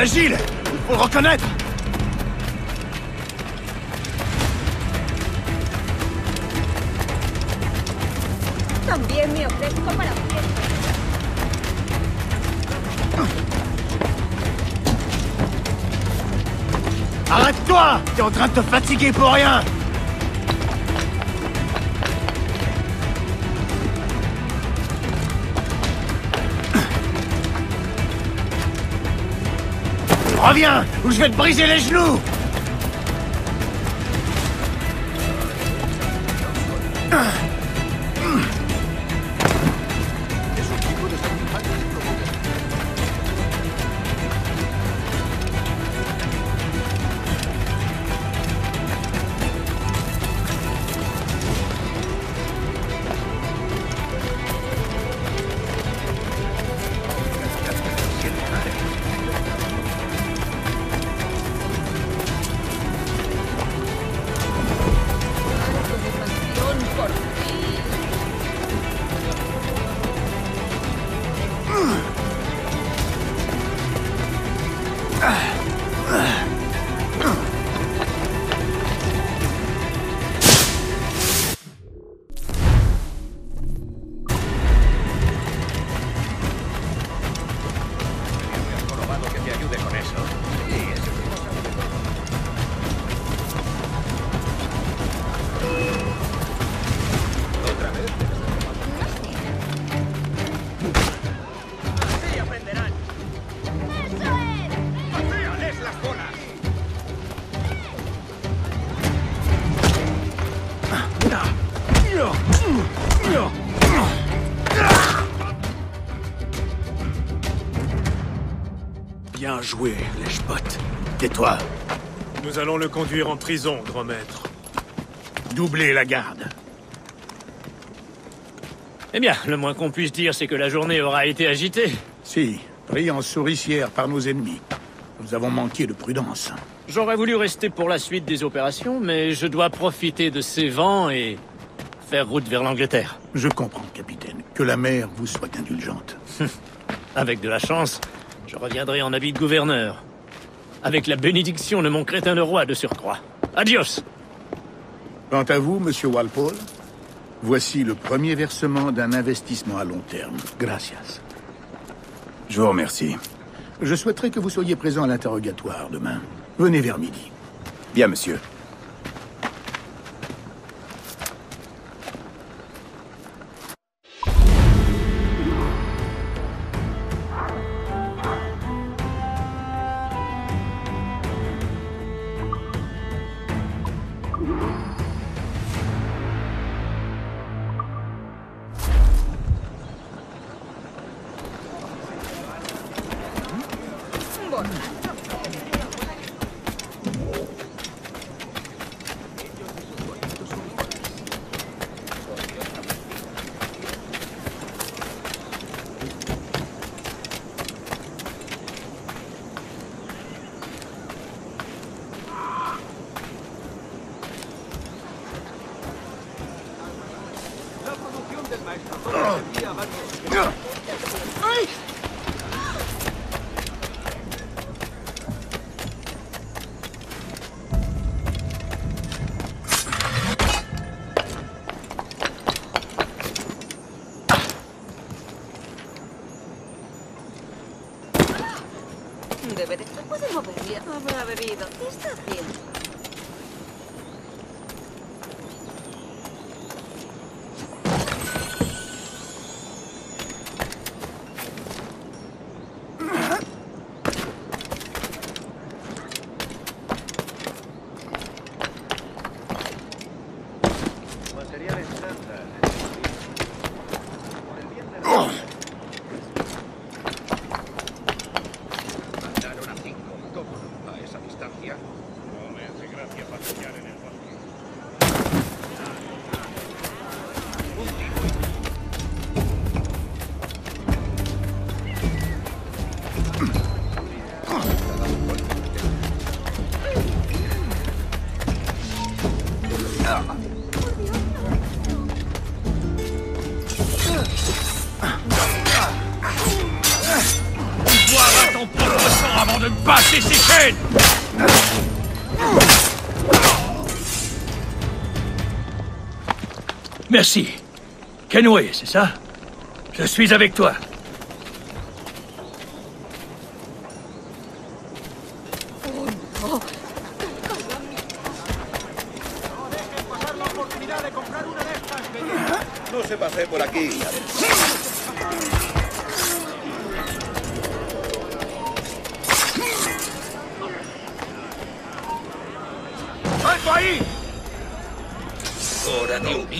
Agile. Il faut le reconnaître. Arrête-toi. T'es en train de te fatiguer pour rien Reviens ou je vais te briser les genoux. Pasión Bien joué, lèche-botte. Tais-toi. Nous allons le conduire en prison, grand maître. Doublez la garde. Eh bien, le moins qu'on puisse dire, c'est que la journée aura été agitée. Si, pris en souricière par nos ennemis. Nous avons manqué de prudence. J'aurais voulu rester pour la suite des opérations, mais je dois profiter de ces vents et faire route vers l'Angleterre. Je comprends, capitaine. Que la mer vous soit indulgente. Avec de la chance, je reviendrai en habit de gouverneur. Avec la bénédiction de mon crétin de roi de surcroît. Adios Quant à vous, monsieur Walpole, voici le premier versement d'un investissement à long terme. Gracias. Je vous remercie. Je souhaiterais que vous soyez présent à l'interrogatoire demain. Venez vers midi. Bien, monsieur. Merci. Kenway, c'est ça? Je suis avec toi. Hora de.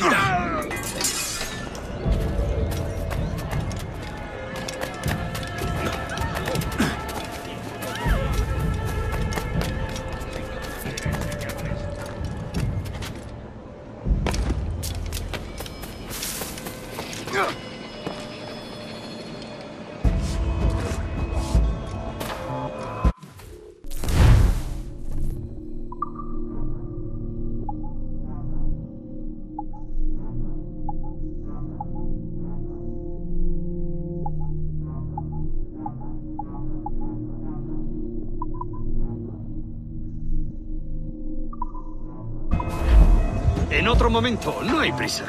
En otro momento, no hay prisa.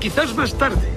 Quizás más tarde.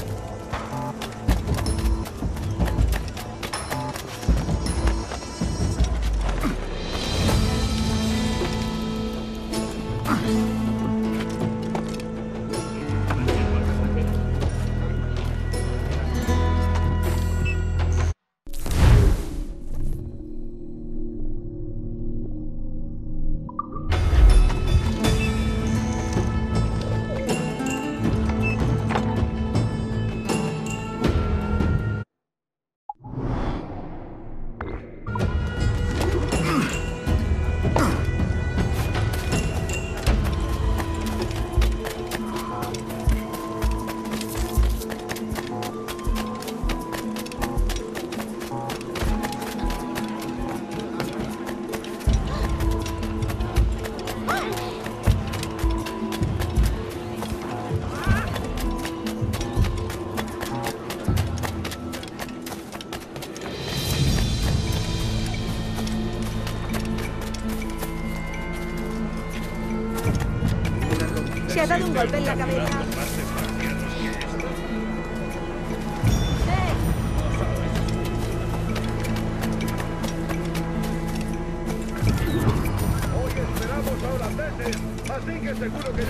Dado un golpe en la cabeza. Hoy esperamos a holandeses, así que seguro que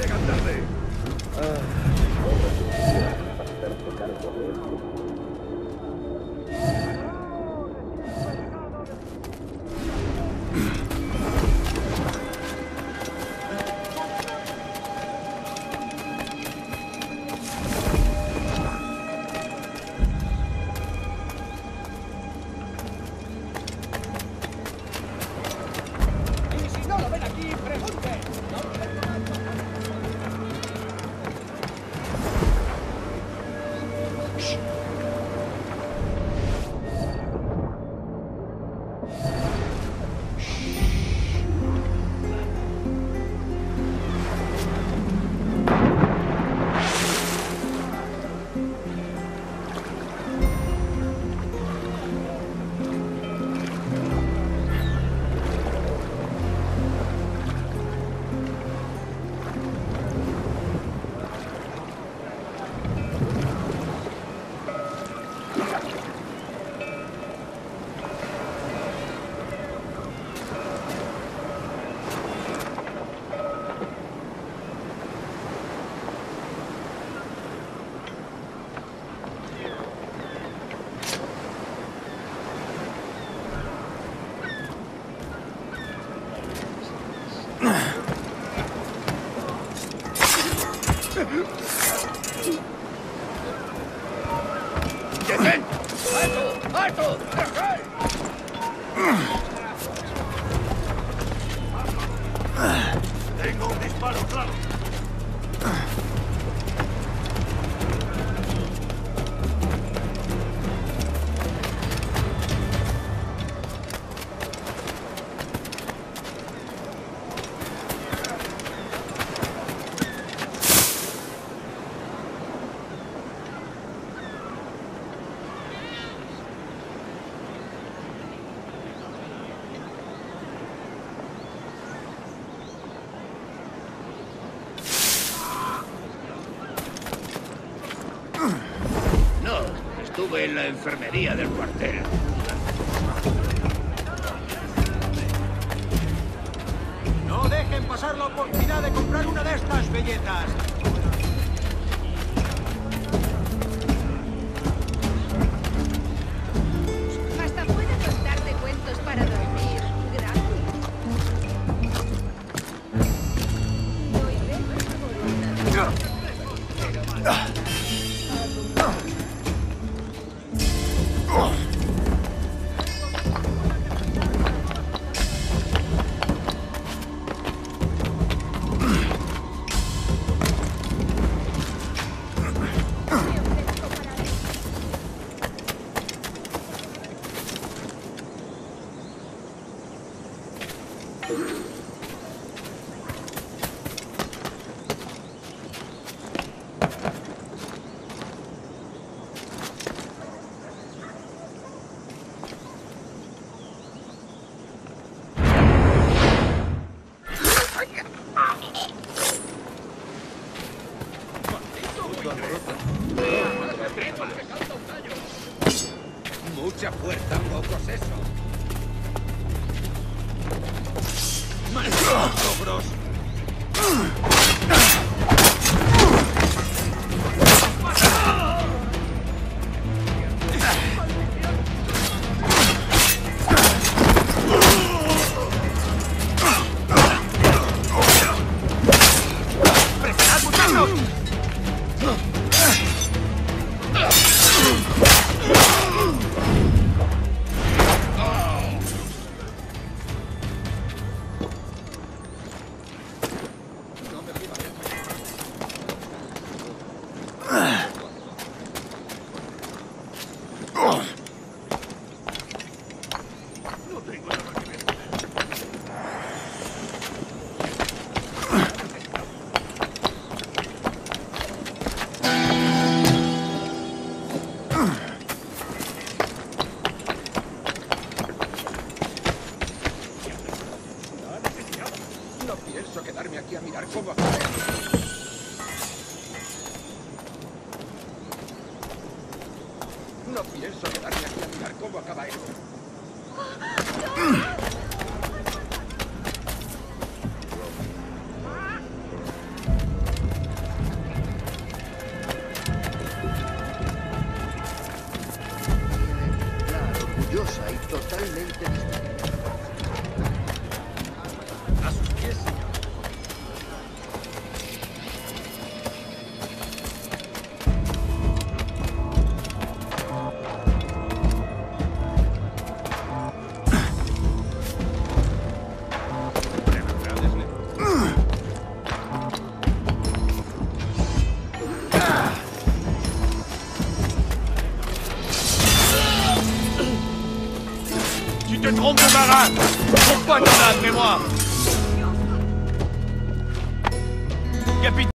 estuve en la enfermería del cuartel. No dejen pasar la oportunidad de comprar una de estas bellezas. Mucha fuerza, pocos eso. ¡Malditos ogros! вам!